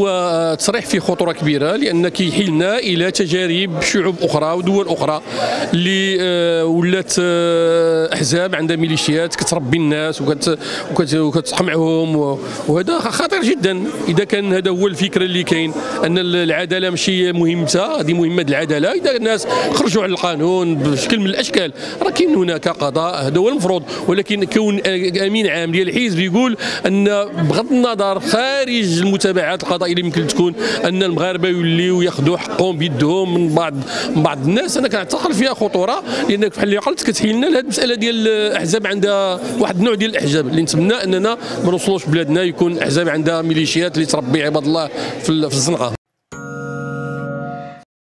وتصريح فيه خطورة كبيرة لأن كيحيلنا إلى تجارب شعوب أخرى ودول أخرى اللي آه، ولات آه، أحزاب عندها ميليشيات كتربي الناس وكت وكت وكتقمعهم وهذا خطير جدا. إذا كان هذا هو الفكرة اللي كاين أن العدالة ماشي مهمتها هذه مهمة العدالة. إذا الناس خرجوا على القانون بشكل من الأشكال راه كاين هناك قضاء هذا هو المفروض. ولكن كون أمين عام ديال الحزب يقول أن بغض النظر خارج المتابعات القضائية اللي يمكن تكون أن المغاربة يوليو ياخذوا حقهم بيدهم من بعض من بعض الناس. أنا كنعتقد فيها خطورة لأنك بحال اللي قلت كتحيل لنا هذه المسألة ديال الأحزاب عندها واحد النوع ديال الأحزاب. اللي نتمنى أننا ما نوصلوش بلادنا يكون أحزاب عندها ميليشيات اللي تربي عباد الله في ال- في الزنقة.